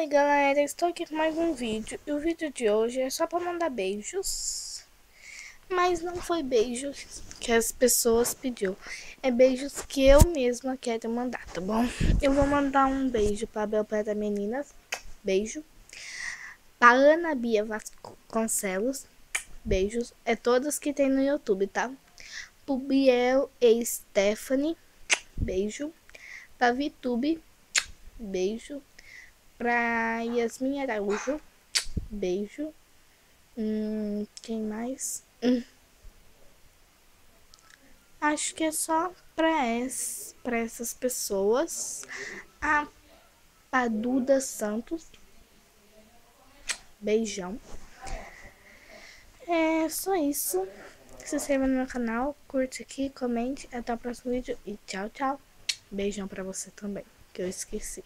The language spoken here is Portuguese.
Oi galera, estou aqui com mais um vídeo. E o vídeo de hoje é só para mandar beijos. Mas não foi beijos que as pessoas pediu, é beijos que eu mesma quero mandar, tá bom? Eu vou mandar um beijo para Belpera Meninas, beijo. Para Ana Bia Vasconcelos, beijos, é todas que tem no YouTube, tá? Pro Biel e Stephanie, beijo. Para Vitube, beijo Pra Yasmin Araújo. Beijo. Hum, quem mais? Hum. Acho que é só pra, es, pra essas pessoas. A Paduda Santos. Beijão. É só isso. Se inscreva no meu canal, curte aqui, comente. Até o próximo vídeo e tchau, tchau. Beijão pra você também, que eu esqueci.